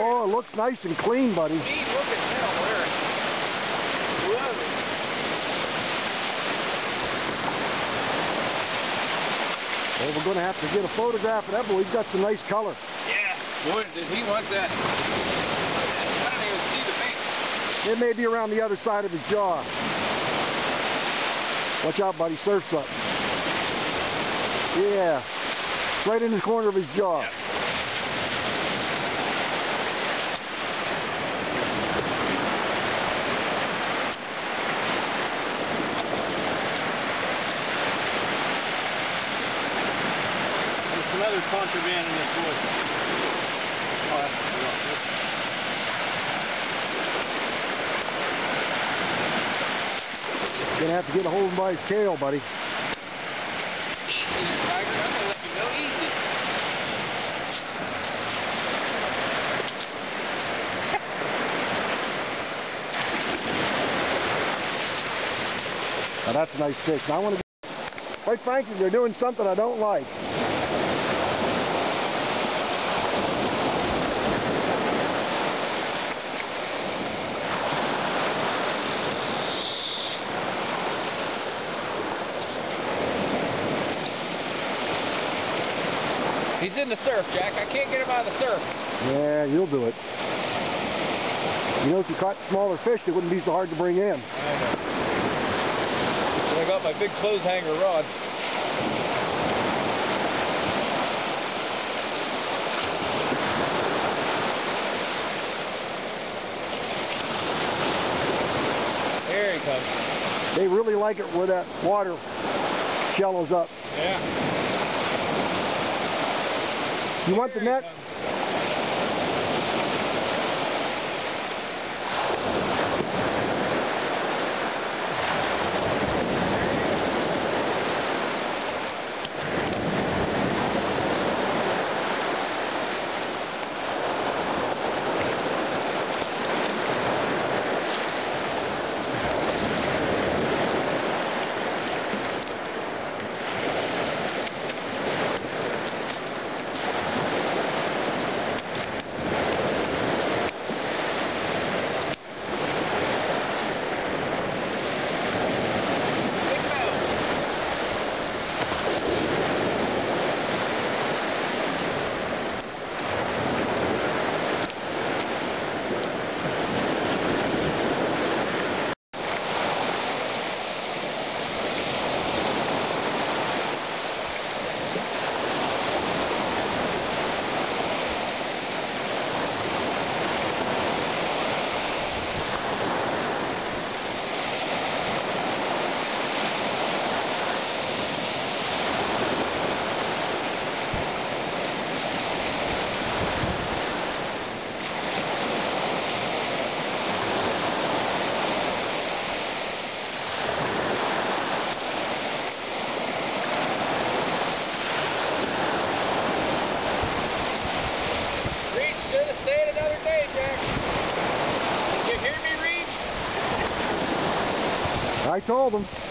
Oh, it looks nice and clean, buddy. Gee, look at him. Where? Love it. Well, we're going to have to get a photograph of that, but he's got some nice color. Yeah. Boy, did he want that. I don't even see the paint. It may be around the other side of his jaw. Watch out, buddy. Surf's up. Yeah. Right in the corner of his jaw. Yep. Other contraband in this wood. That's Gonna have to get a hold him by his tail, buddy. Easy, Tiger. I'm gonna let you go easy. Now that's a nice fish. Now I want to. Quite frankly, they're doing something I don't like. He's in the surf, Jack. I can't get him out of the surf. Yeah, you'll do it. You know, if you caught smaller fish, it wouldn't be so hard to bring in. I know. I got my big clothes hanger rod. Here he comes. They really like it where that water shallows up. Yeah. You want the net? comes. Big mouth. Reed should have stayed another day, Jack. Did you hear me, Reed? I told them.